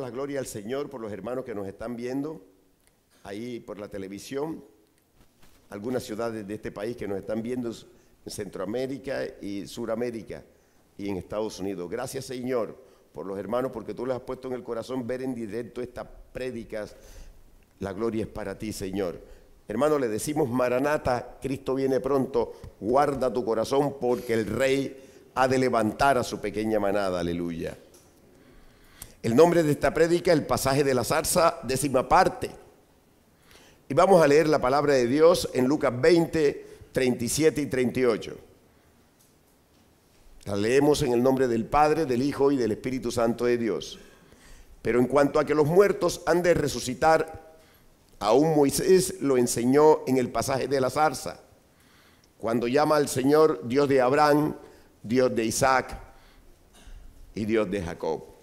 la gloria al Señor por los hermanos que nos están viendo ahí por la televisión, algunas ciudades de este país que nos están viendo en Centroamérica y Suramérica y en Estados Unidos. Gracias Señor por los hermanos porque tú les has puesto en el corazón ver en directo estas prédicas. La gloria es para ti Señor. Hermano, le decimos Maranata, Cristo viene pronto, guarda tu corazón porque el rey ha de levantar a su pequeña manada, aleluya. El nombre de esta prédica, el pasaje de la zarza, décima parte. Y vamos a leer la palabra de Dios en Lucas 20, 37 y 38. La leemos en el nombre del Padre, del Hijo y del Espíritu Santo de Dios. Pero en cuanto a que los muertos han de resucitar, aún Moisés lo enseñó en el pasaje de la zarza, cuando llama al Señor Dios de Abraham, Dios de Isaac y Dios de Jacob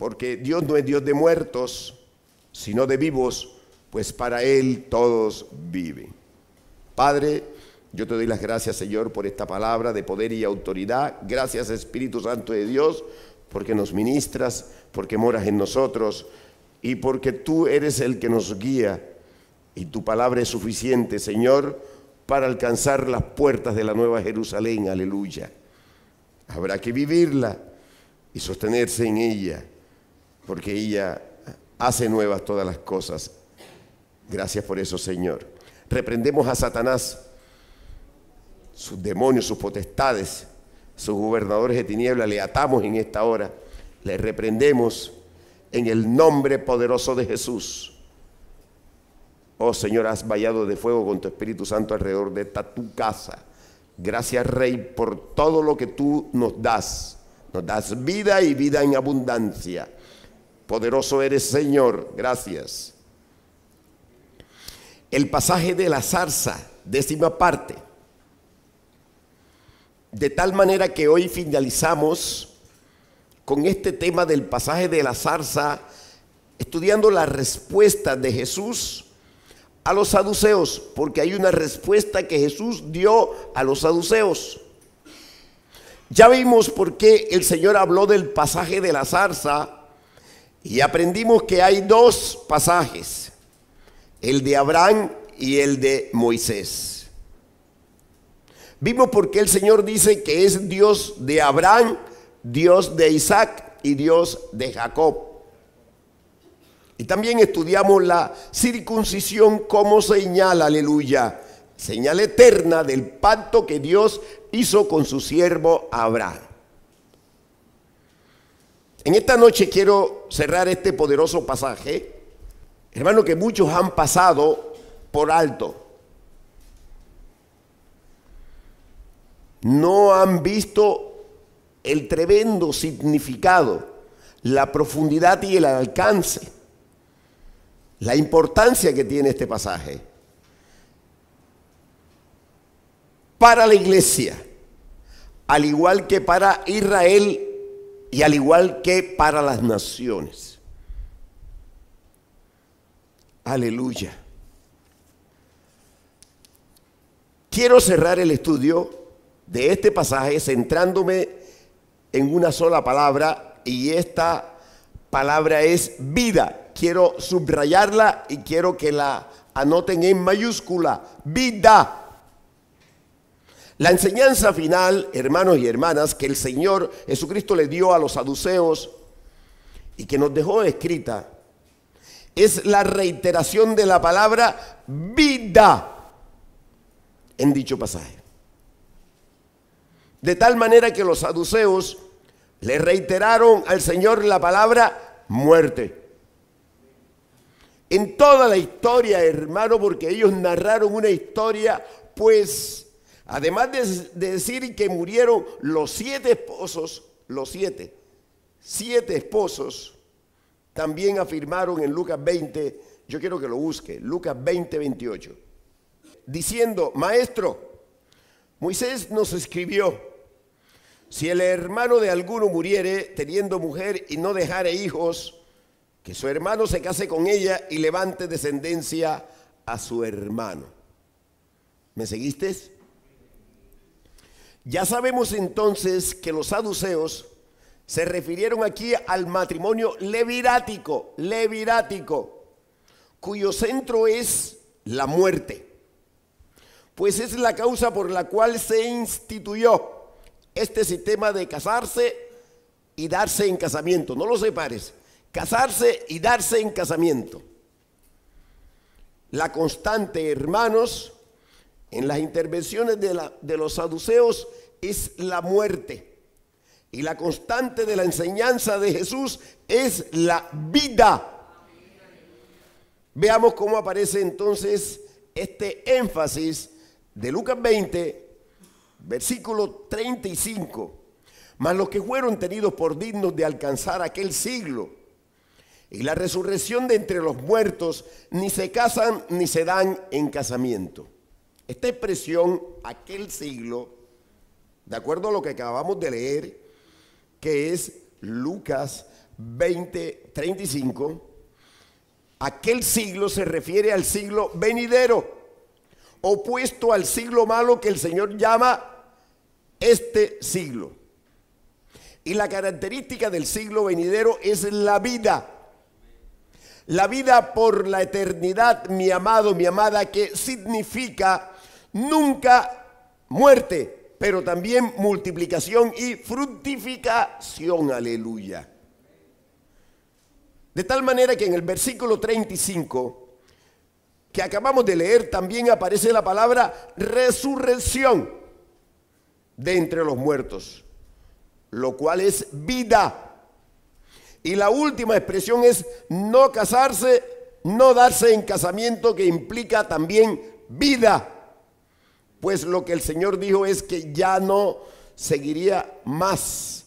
porque Dios no es Dios de muertos, sino de vivos, pues para Él todos viven. Padre, yo te doy las gracias, Señor, por esta palabra de poder y autoridad. Gracias, Espíritu Santo de Dios, porque nos ministras, porque moras en nosotros y porque tú eres el que nos guía y tu palabra es suficiente, Señor, para alcanzar las puertas de la nueva Jerusalén. Aleluya. Habrá que vivirla y sostenerse en ella porque ella hace nuevas todas las cosas. Gracias por eso, Señor. Reprendemos a Satanás, sus demonios, sus potestades, sus gobernadores de tiniebla, le atamos en esta hora, le reprendemos en el nombre poderoso de Jesús. Oh Señor, has vallado de fuego con tu Espíritu Santo alrededor de esta tu casa. Gracias, Rey, por todo lo que tú nos das. Nos das vida y vida en abundancia. Poderoso eres Señor, gracias. El pasaje de la zarza, décima parte. De tal manera que hoy finalizamos con este tema del pasaje de la zarza, estudiando la respuesta de Jesús a los saduceos, porque hay una respuesta que Jesús dio a los saduceos. Ya vimos por qué el Señor habló del pasaje de la zarza y aprendimos que hay dos pasajes, el de Abraham y el de Moisés. Vimos por qué el Señor dice que es Dios de Abraham, Dios de Isaac y Dios de Jacob. Y también estudiamos la circuncisión como señal, aleluya, señal eterna del pacto que Dios hizo con su siervo Abraham. En esta noche quiero cerrar este poderoso pasaje, hermano, que muchos han pasado por alto. No han visto el tremendo significado, la profundidad y el alcance, la importancia que tiene este pasaje para la iglesia, al igual que para Israel y al igual que para las naciones. Aleluya. Quiero cerrar el estudio de este pasaje centrándome en una sola palabra y esta palabra es vida. Quiero subrayarla y quiero que la anoten en mayúscula. Vida. La enseñanza final, hermanos y hermanas, que el Señor Jesucristo le dio a los saduceos y que nos dejó escrita, es la reiteración de la palabra vida en dicho pasaje. De tal manera que los saduceos le reiteraron al Señor la palabra muerte. En toda la historia, hermano, porque ellos narraron una historia, pues Además de, decir que murieron los siete esposos, los siete, siete esposos, también afirmaron en Lucas 20, yo quiero que lo busque, Lucas 20, 28, diciendo, maestro, Moisés nos escribió, si el hermano de alguno muriere teniendo mujer y no dejare hijos, que su hermano se case con ella y levante descendencia a su hermano. ¿Me seguiste? Ya sabemos entonces que los saduceos se refirieron aquí al matrimonio levirático, levirático, cuyo centro es la muerte, pues es la causa por la cual se instituyó este sistema de casarse y darse en casamiento. No lo separes, casarse y darse en casamiento. La constante, hermanos, en las intervenciones de, la, de los saduceos es la muerte. Y la constante de la enseñanza de Jesús es la vida. Veamos cómo aparece entonces este énfasis de Lucas 20, versículo 35. Mas los que fueron tenidos por dignos de alcanzar aquel siglo y la resurrección de entre los muertos, ni se casan ni se dan en casamiento. Esta expresión, aquel siglo, de acuerdo a lo que acabamos de leer, que es Lucas 20, 35, aquel siglo se refiere al siglo venidero, opuesto al siglo malo que el Señor llama este siglo. Y la característica del siglo venidero es la vida. La vida por la eternidad, mi amado, mi amada, que significa nunca muerte, pero también multiplicación y fructificación. Aleluya. De tal manera que en el versículo 35 que acabamos de leer también aparece la palabra resurrección de entre los muertos, lo cual es vida. Y la última expresión es no casarse, no darse en casamiento, que implica también vida. Pues lo que el Señor dijo es que ya no seguiría más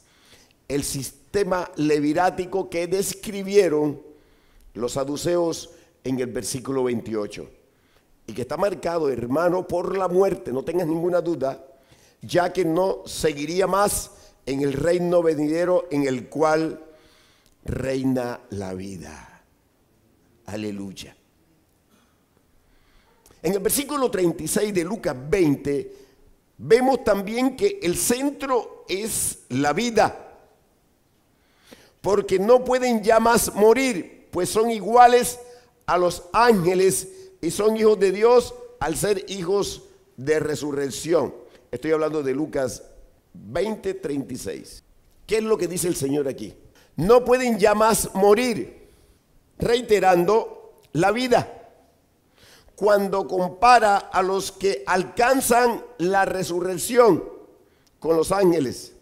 el sistema levirático que describieron los saduceos en el versículo 28. Y que está marcado, hermano, por la muerte, no tengas ninguna duda, ya que no seguiría más en el reino venidero en el cual reina la vida. Aleluya. En el versículo 36 de Lucas 20 vemos también que el centro es la vida, porque no pueden ya más morir, pues son iguales a los ángeles y son hijos de Dios al ser hijos de resurrección. Estoy hablando de Lucas 20, 36. ¿Qué es lo que dice el Señor aquí? No pueden ya más morir, reiterando la vida cuando compara a los que alcanzan la resurrección con los ángeles.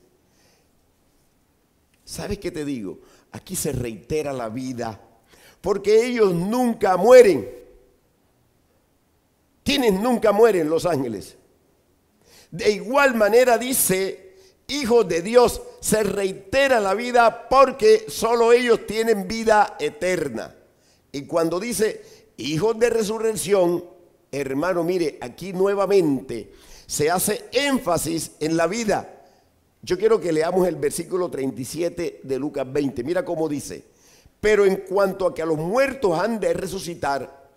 ¿Sabes qué te digo? Aquí se reitera la vida, porque ellos nunca mueren. Quienes nunca mueren los ángeles. De igual manera dice, hijo de Dios, se reitera la vida porque solo ellos tienen vida eterna. Y cuando dice, hijos de resurrección, hermano, mire, aquí nuevamente se hace énfasis en la vida. Yo quiero que leamos el versículo 37 de Lucas 20. Mira cómo dice. Pero en cuanto a que a los muertos han de resucitar,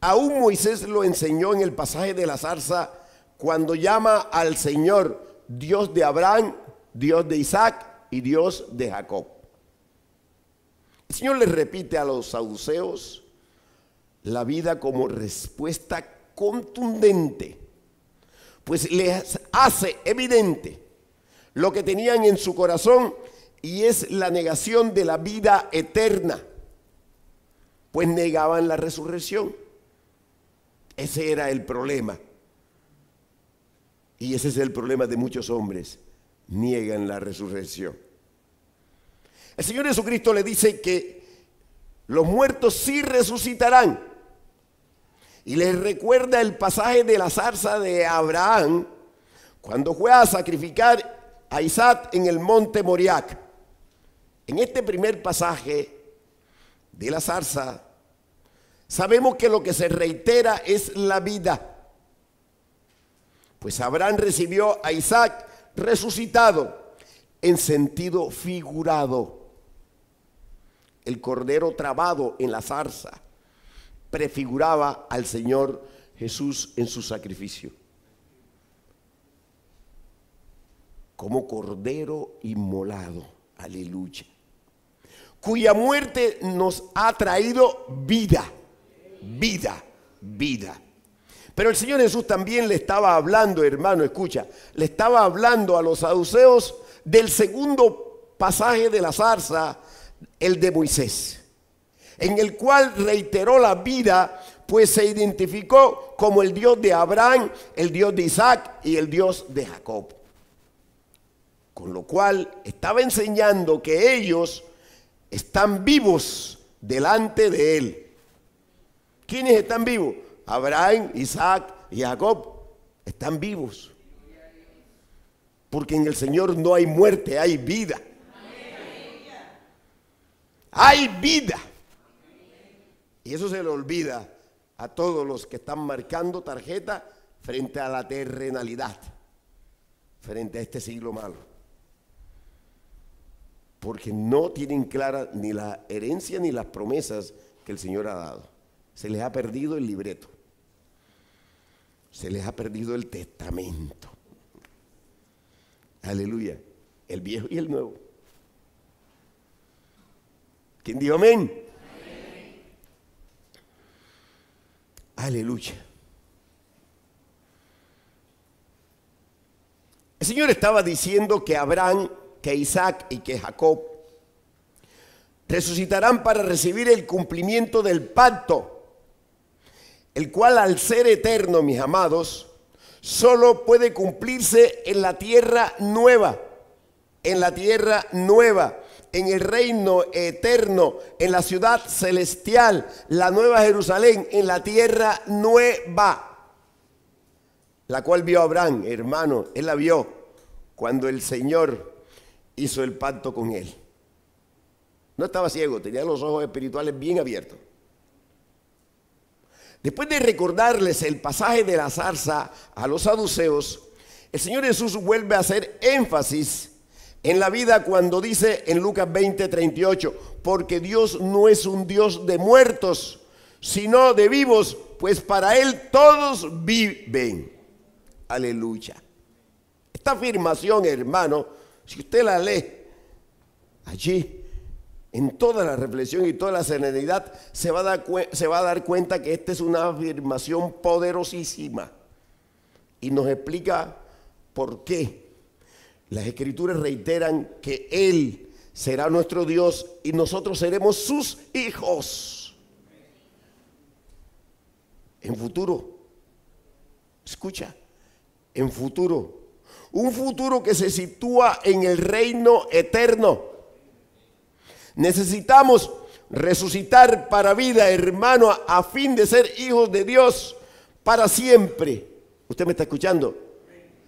aún Moisés lo enseñó en el pasaje de la zarza cuando llama al Señor Dios de Abraham, Dios de Isaac y Dios de Jacob. El Señor le repite a los saduceos la vida como respuesta contundente, pues les hace evidente lo que tenían en su corazón y es la negación de la vida eterna, pues negaban la resurrección. Ese era el problema. Y ese es el problema de muchos hombres, niegan la resurrección. El Señor Jesucristo le dice que los muertos sí resucitarán y les recuerda el pasaje de la zarza de Abraham cuando fue a sacrificar a Isaac en el monte Moriac. En este primer pasaje de la zarza, sabemos que lo que se reitera es la vida. Pues Abraham recibió a Isaac resucitado en sentido figurado. El cordero trabado en la zarza prefiguraba al Señor Jesús en su sacrificio. Como cordero inmolado. Aleluya. Cuya muerte nos ha traído vida. Vida, vida. Pero el Señor Jesús también le estaba hablando, hermano, escucha, le estaba hablando a los saduceos del segundo pasaje de la zarza, el de Moisés, en el cual reiteró la vida, pues se identificó como el Dios de Abraham, el Dios de Isaac y el Dios de Jacob. Con lo cual estaba enseñando que ellos están vivos delante de Él. ¿Quiénes están vivos? Abraham, Isaac y Jacob están vivos. Porque en el Señor no hay muerte, hay vida. Hay vida. Y eso se le olvida a todos los que están marcando tarjeta frente a la terrenalidad, frente a este siglo malo. Porque no tienen clara ni la herencia ni las promesas que el Señor ha dado. Se les ha perdido el libreto se les ha perdido el testamento. Aleluya. El viejo y el nuevo. ¿Quién dijo amén? Aleluya. El Señor estaba diciendo que Abraham, que Isaac y que Jacob resucitarán para recibir el cumplimiento del pacto el cual al ser eterno, mis amados, solo puede cumplirse en la tierra nueva, en la tierra nueva, en el reino eterno, en la ciudad celestial, la nueva Jerusalén, en la tierra nueva, la cual vio Abraham, hermano, él la vio cuando el Señor hizo el pacto con él. No estaba ciego, tenía los ojos espirituales bien abiertos. Después de recordarles el pasaje de la zarza a los saduceos, el Señor Jesús vuelve a hacer énfasis en la vida cuando dice en Lucas 20, 38, porque Dios no es un Dios de muertos, sino de vivos, pues para Él todos viven. Aleluya. Esta afirmación, hermano, si usted la lee allí, en toda la reflexión y toda la serenidad, se va, a dar, se va a dar cuenta que esta es una afirmación poderosísima. Y nos explica por qué. Las escrituras reiteran que Él será nuestro Dios y nosotros seremos sus hijos. En futuro, escucha, en futuro, un futuro que se sitúa en el reino eterno Necesitamos resucitar para vida, hermano, a fin de ser hijos de Dios para siempre. ¿Usted me está escuchando?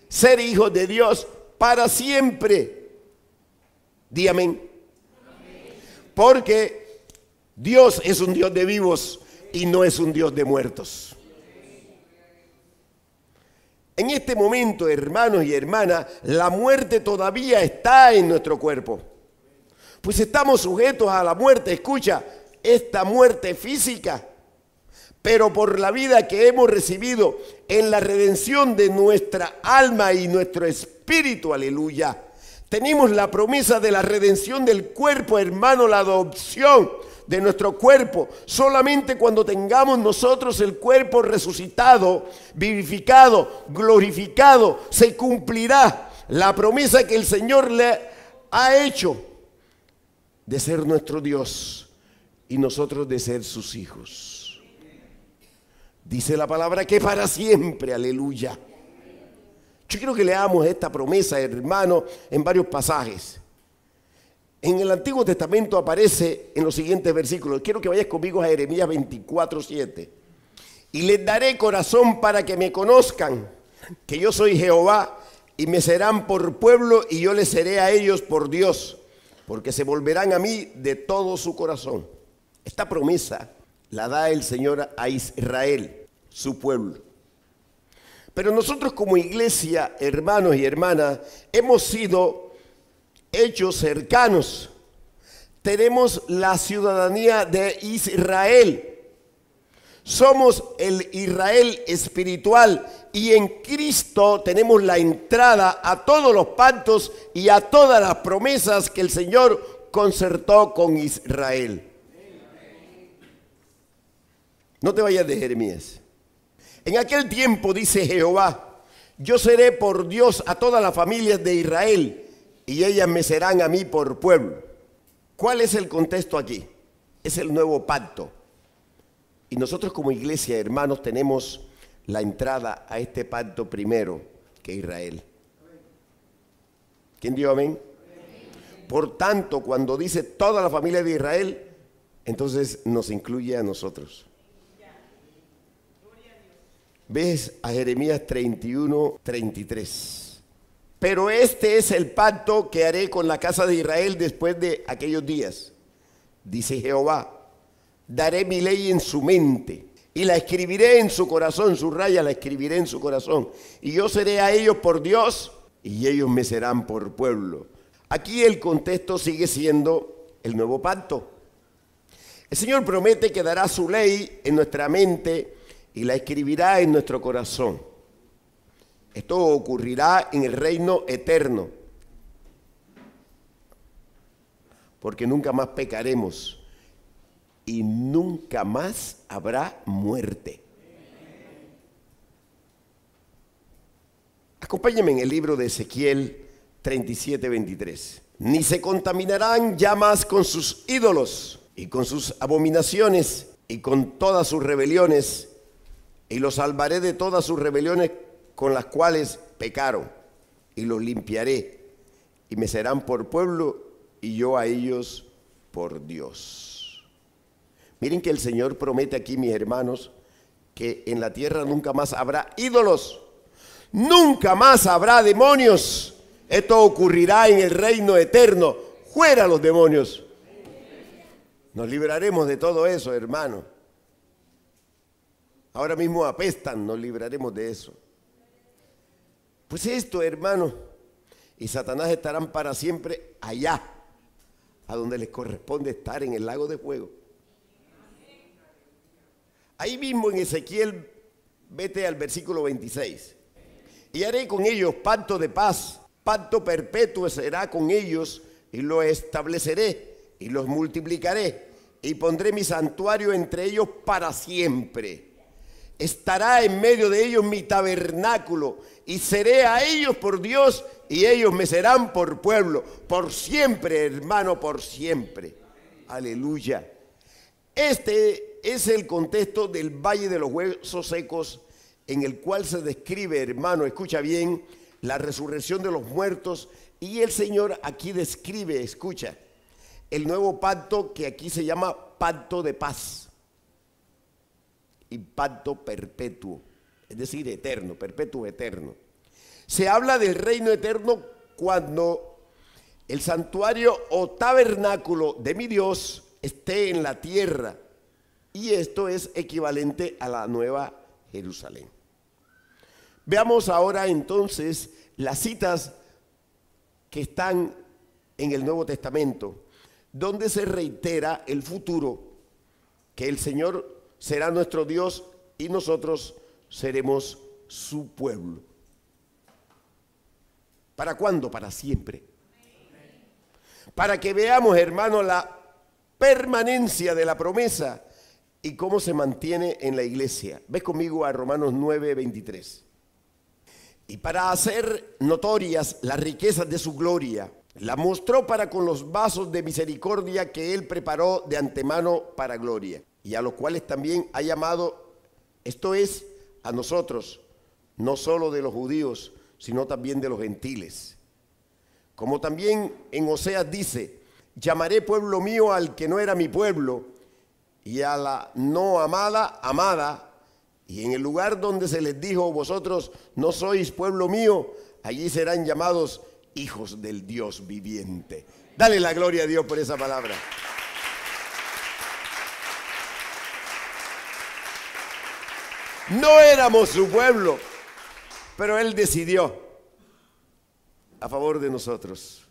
Ser hijos de Dios para siempre. Dígame. Porque Dios es un Dios de vivos y no es un Dios de muertos. En este momento, hermanos y hermanas, la muerte todavía está en nuestro cuerpo pues estamos sujetos a la muerte. Escucha, esta muerte física, pero por la vida que hemos recibido en la redención de nuestra alma y nuestro espíritu, aleluya. Tenemos la promesa de la redención del cuerpo, hermano, la adopción de nuestro cuerpo. Solamente cuando tengamos nosotros el cuerpo resucitado, vivificado, glorificado, se cumplirá la promesa que el Señor le ha hecho de ser nuestro Dios y nosotros de ser sus hijos. Dice la palabra que para siempre, aleluya. Yo quiero que leamos esta promesa, hermano, en varios pasajes. En el Antiguo Testamento aparece en los siguientes versículos. Quiero que vayas conmigo a Jeremías 24, 7. Y les daré corazón para que me conozcan, que yo soy Jehová, y me serán por pueblo, y yo les seré a ellos por Dios porque se volverán a mí de todo su corazón. Esta promesa la da el Señor a Israel, su pueblo. Pero nosotros como iglesia, hermanos y hermanas, hemos sido hechos cercanos. Tenemos la ciudadanía de Israel. Somos el Israel espiritual y en Cristo tenemos la entrada a todos los pactos y a todas las promesas que el Señor concertó con Israel. No te vayas de Jeremías. En aquel tiempo, dice Jehová, yo seré por Dios a todas las familias de Israel y ellas me serán a mí por pueblo. ¿Cuál es el contexto aquí? Es el nuevo pacto. Y nosotros como iglesia, hermanos, tenemos la entrada a este pacto primero que Israel. ¿Quién dijo amén? Por tanto, cuando dice toda la familia de Israel, entonces nos incluye a nosotros. Ves a Jeremías 31, 33. Pero este es el pacto que haré con la casa de Israel después de aquellos días, dice Jehová daré mi ley en su mente y la escribiré en su corazón, su raya la escribiré en su corazón. Y yo seré a ellos por Dios y ellos me serán por pueblo. Aquí el contexto sigue siendo el nuevo pacto. El Señor promete que dará su ley en nuestra mente y la escribirá en nuestro corazón. Esto ocurrirá en el reino eterno, porque nunca más pecaremos y nunca más habrá muerte. Acompáñenme en el libro de Ezequiel 37, 23. Ni se contaminarán ya más con sus ídolos y con sus abominaciones y con todas sus rebeliones, y los salvaré de todas sus rebeliones con las cuales pecaron, y los limpiaré, y me serán por pueblo, y yo a ellos por Dios. Miren que el Señor promete aquí, mis hermanos, que en la tierra nunca más habrá ídolos, nunca más habrá demonios. Esto ocurrirá en el reino eterno. Fuera los demonios. Nos libraremos de todo eso, hermano. Ahora mismo apestan, nos libraremos de eso. Pues esto, hermano, y Satanás estarán para siempre allá, a donde les corresponde estar en el lago de fuego. Ahí mismo en Ezequiel, vete al versículo 26. Y haré con ellos pacto de paz, pacto perpetuo será con ellos y lo estableceré y los multiplicaré y pondré mi santuario entre ellos para siempre. Estará en medio de ellos mi tabernáculo y seré a ellos por Dios y ellos me serán por pueblo, por siempre, hermano, por siempre. Aleluya. Este es el contexto del Valle de los Huesos Secos en el cual se describe, hermano, escucha bien, la resurrección de los muertos y el Señor aquí describe, escucha, el nuevo pacto que aquí se llama pacto de paz y pacto perpetuo, es decir, eterno, perpetuo eterno. Se habla del reino eterno cuando el santuario o tabernáculo de mi Dios esté en la tierra y esto es equivalente a la nueva Jerusalén. Veamos ahora entonces las citas que están en el Nuevo Testamento, donde se reitera el futuro, que el Señor será nuestro Dios y nosotros seremos su pueblo. ¿Para cuándo? Para siempre. Para que veamos, hermano, la permanencia de la promesa y cómo se mantiene en la iglesia. Ves conmigo a Romanos 9, 23. Y para hacer notorias las riquezas de su gloria, la mostró para con los vasos de misericordia que él preparó de antemano para gloria, y a los cuales también ha llamado, esto es, a nosotros, no solo de los judíos, sino también de los gentiles. Como también en Oseas dice, llamaré pueblo mío al que no era mi pueblo, y a la no amada, amada. Y en el lugar donde se les dijo, vosotros no sois pueblo mío, allí serán llamados hijos del Dios viviente. Dale la gloria a Dios por esa palabra. No éramos su pueblo, pero Él decidió a favor de nosotros.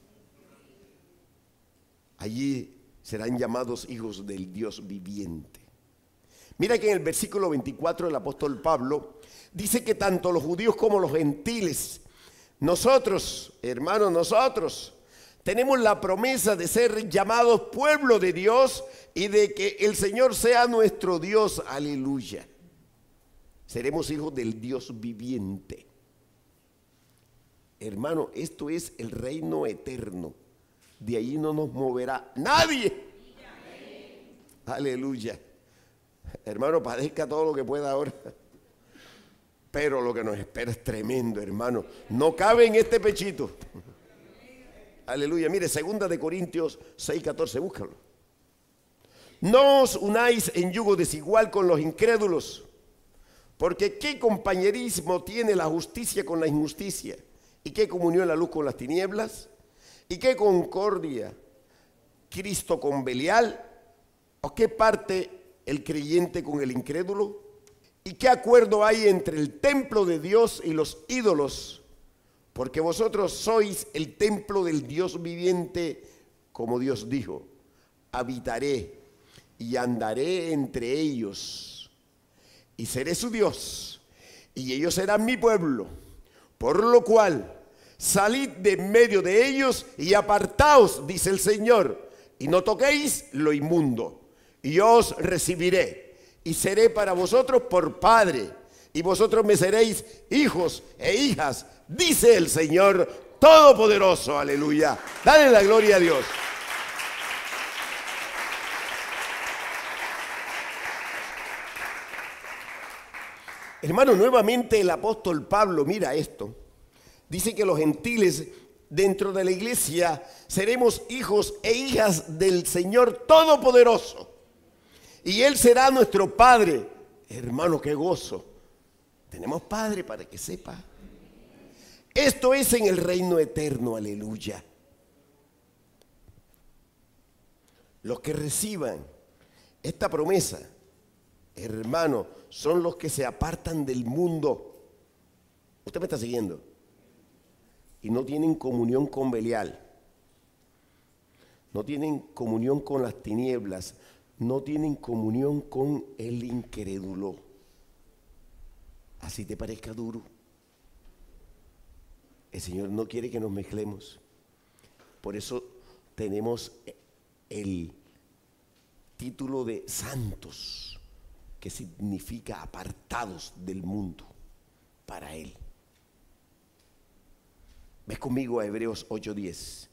Allí serán llamados hijos del Dios viviente. Mira que en el versículo 24 el apóstol Pablo dice que tanto los judíos como los gentiles, nosotros, hermanos, nosotros, tenemos la promesa de ser llamados pueblo de Dios y de que el Señor sea nuestro Dios. Aleluya. Seremos hijos del Dios viviente. Hermano, esto es el reino eterno. De allí no nos moverá nadie. Aleluya. Hermano, padezca todo lo que pueda ahora. Pero lo que nos espera es tremendo, hermano. No cabe en este pechito. Aleluya. Mire, segunda de Corintios 6, 14, búscalo. No os unáis en yugo desigual con los incrédulos, porque qué compañerismo tiene la justicia con la injusticia, y qué comunión la luz con las tinieblas, y qué concordia Cristo con Belial, o qué parte el creyente con el incrédulo, y qué acuerdo hay entre el templo de Dios y los ídolos porque vosotros sois el templo del Dios viviente, como Dios dijo, habitaré y andaré entre ellos, y seré su Dios, y ellos serán mi pueblo, por lo cual salid de medio de ellos y apartaos, dice el Señor, y no toquéis lo inmundo, y os recibiré, y seré para vosotros por Padre, y vosotros me seréis hijos e hijas dice el Señor Todopoderoso, aleluya. Dale la gloria a Dios. Hermano, nuevamente el apóstol Pablo, mira esto. Dice que los gentiles dentro de la iglesia seremos hijos e hijas del Señor Todopoderoso. Y Él será nuestro Padre. Hermano, qué gozo. Tenemos Padre para que sepa. Esto es en el reino eterno, aleluya. Los que reciban esta promesa, hermano, son los que se apartan del mundo. Usted me está siguiendo. Y no tienen comunión con Belial. No tienen comunión con las tinieblas. No tienen comunión con el incrédulo. Así te parezca duro. El Señor no quiere que nos mezclemos. Por eso tenemos el título de santos, que significa apartados del mundo para Él. Ves conmigo a Hebreos 8:10.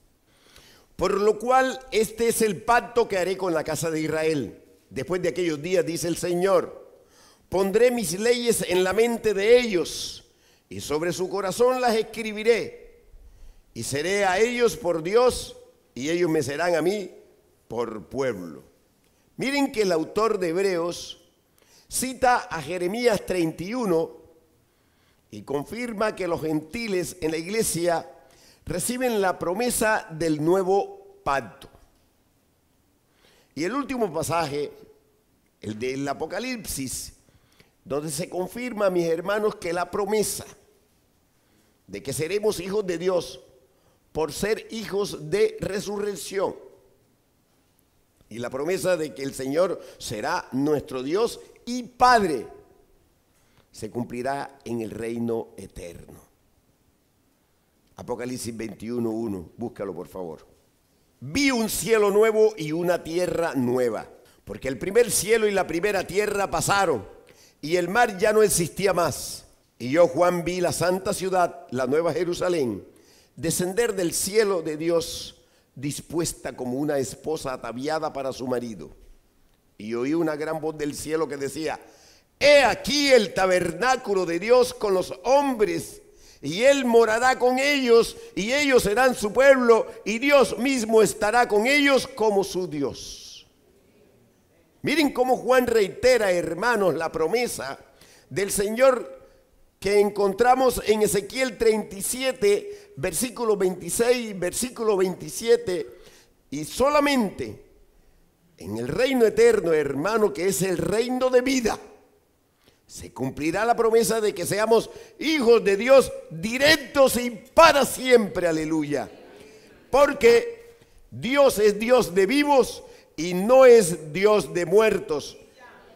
Por lo cual este es el pacto que haré con la casa de Israel. Después de aquellos días, dice el Señor, pondré mis leyes en la mente de ellos y sobre su corazón las escribiré, y seré a ellos por Dios, y ellos me serán a mí por pueblo. Miren que el autor de Hebreos cita a Jeremías 31 y confirma que los gentiles en la iglesia reciben la promesa del nuevo pacto. Y el último pasaje, el del Apocalipsis, donde se confirma, mis hermanos, que la promesa de que seremos hijos de Dios por ser hijos de resurrección. Y la promesa de que el Señor será nuestro Dios y Padre se cumplirá en el reino eterno. Apocalipsis 21.1, búscalo por favor. Vi un cielo nuevo y una tierra nueva, porque el primer cielo y la primera tierra pasaron y el mar ya no existía más. Y yo, Juan, vi la santa ciudad, la nueva Jerusalén, descender del cielo de Dios, dispuesta como una esposa ataviada para su marido. Y oí una gran voz del cielo que decía, He aquí el tabernáculo de Dios con los hombres, y Él morará con ellos, y ellos serán su pueblo, y Dios mismo estará con ellos como su Dios. Miren cómo Juan reitera, hermanos, la promesa del Señor que encontramos en Ezequiel 37, versículo 26, versículo 27, y solamente en el reino eterno, hermano, que es el reino de vida, se cumplirá la promesa de que seamos hijos de Dios directos y para siempre, aleluya. Porque Dios es Dios de vivos y no es Dios de muertos.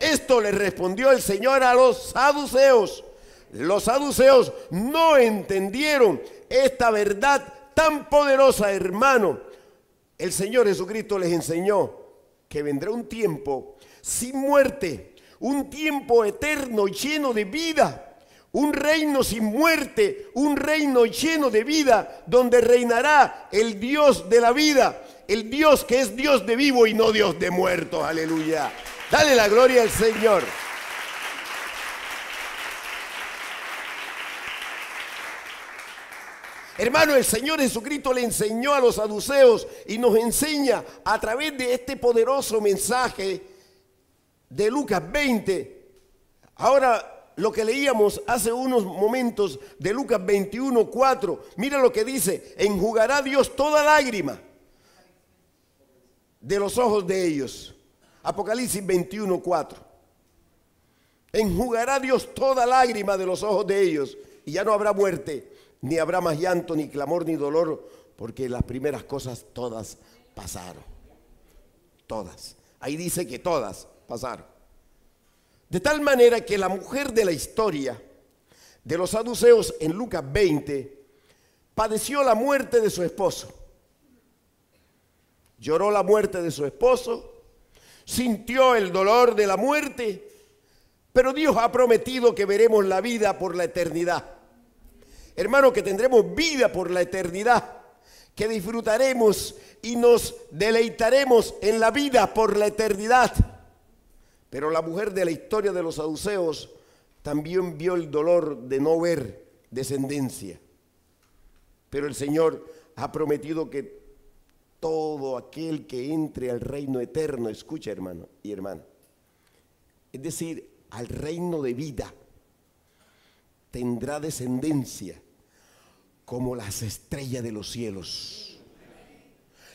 Esto le respondió el Señor a los saduceos. Los saduceos no entendieron esta verdad tan poderosa, hermano. El Señor Jesucristo les enseñó que vendrá un tiempo sin muerte, un tiempo eterno lleno de vida un reino sin muerte, un reino lleno de vida, donde reinará el Dios de la vida, el Dios que es Dios de vivo y no Dios de muertos. Aleluya. Dale la gloria al Señor. Hermano, el Señor Jesucristo le enseñó a los saduceos y nos enseña a través de este poderoso mensaje de Lucas 20. Ahora lo que leíamos hace unos momentos de Lucas 21, 4. Mira lo que dice, enjugará Dios toda lágrima de los ojos de ellos. Apocalipsis 21, 4. Enjugará Dios toda lágrima de los ojos de ellos y ya no habrá muerte, ni habrá más llanto, ni clamor, ni dolor, porque las primeras cosas todas pasaron. Todas. Ahí dice que todas pasaron. De tal manera que la mujer de la historia de los saduceos en Lucas 20 padeció la muerte de su esposo. Lloró la muerte de su esposo, sintió el dolor de la muerte, pero Dios ha prometido que veremos la vida por la eternidad. Hermano, que tendremos vida por la eternidad, que disfrutaremos y nos deleitaremos en la vida por la eternidad. Pero la mujer de la historia de los saduceos también vio el dolor de no ver descendencia. Pero el Señor ha prometido que todo aquel que entre al reino eterno, escucha hermano y hermana, es decir, al reino de vida, tendrá descendencia como las estrellas de los cielos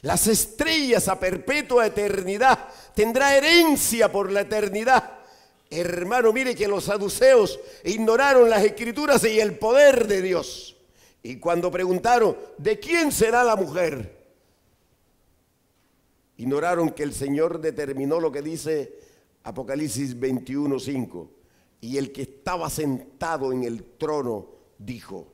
las estrellas a perpetua eternidad, tendrá herencia por la eternidad. Hermano, mire que los saduceos ignoraron las escrituras y el poder de Dios. Y cuando preguntaron, ¿de quién será la mujer? Ignoraron que el Señor determinó lo que dice Apocalipsis 21:5. Y el que estaba sentado en el trono dijo,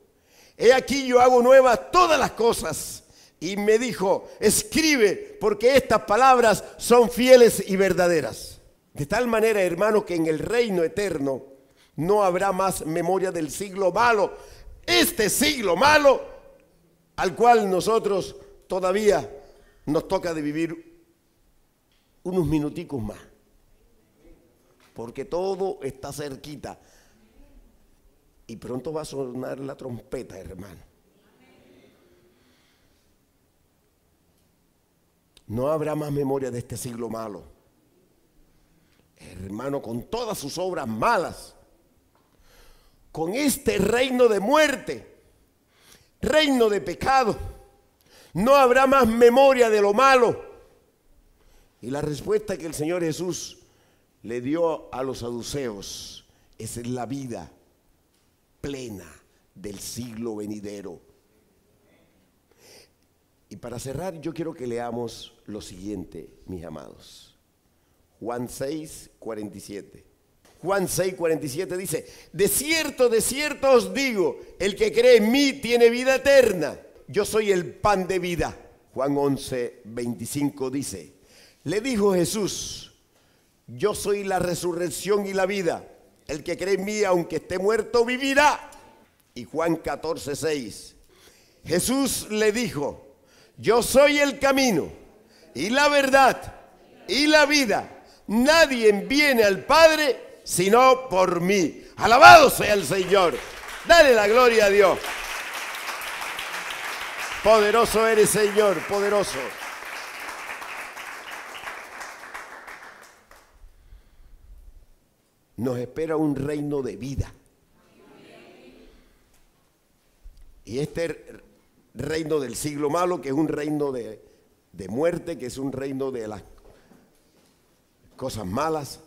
He aquí yo hago nuevas todas las cosas y me dijo, escribe porque estas palabras son fieles y verdaderas. De tal manera, hermano, que en el reino eterno no habrá más memoria del siglo malo. Este siglo malo al cual nosotros todavía nos toca de vivir unos minuticos más. Porque todo está cerquita. Y pronto va a sonar la trompeta, hermano. No habrá más memoria de este siglo malo. Hermano, con todas sus obras malas, con este reino de muerte, reino de pecado, no habrá más memoria de lo malo. Y la respuesta que el Señor Jesús le dio a los saduceos es la vida plena del siglo venidero. Y para cerrar, yo quiero que leamos lo siguiente, mis amados. Juan 6, 47. Juan 6, 47 dice, de cierto, de cierto os digo, el que cree en mí tiene vida eterna. Yo soy el pan de vida. Juan 11, 25 dice, le dijo Jesús, yo soy la resurrección y la vida. El que cree en mí, aunque esté muerto, vivirá. Y Juan 14, 6, Jesús le dijo, yo soy el camino y la verdad y la vida. Nadie viene al Padre sino por mí. Alabado sea el Señor. Dale la gloria a Dios. Poderoso eres, Señor, poderoso. Nos espera un reino de vida. Y este reino del siglo malo, que es un reino de, muerte, que es un reino de las cosas malas,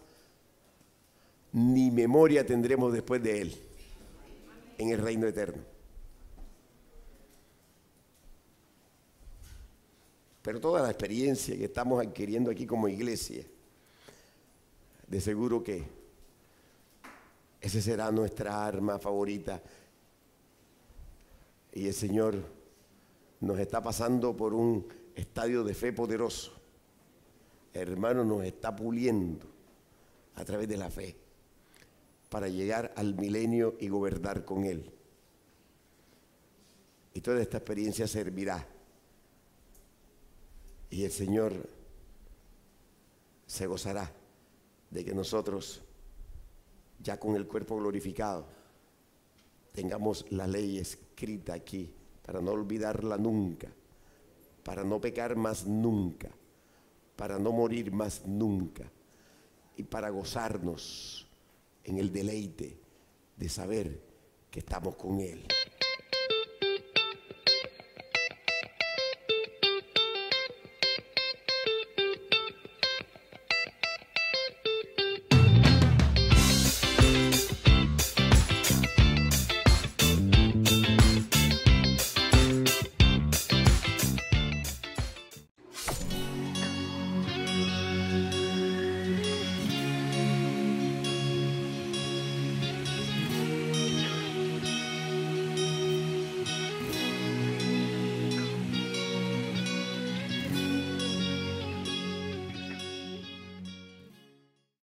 ni memoria tendremos después de él en el reino eterno. Pero toda la experiencia que estamos adquiriendo aquí como iglesia, de seguro que esa será nuestra arma favorita. Y el Señor nos está pasando por un estadio de fe poderoso. Hermano, nos está puliendo a través de la fe para llegar al milenio y gobernar con Él. Y toda esta experiencia servirá. Y el Señor se gozará de que nosotros, ya con el cuerpo glorificado, tengamos la ley escrita aquí, para no olvidarla nunca, para no pecar más nunca, para no morir más nunca y para gozarnos en el deleite de saber que estamos con Él.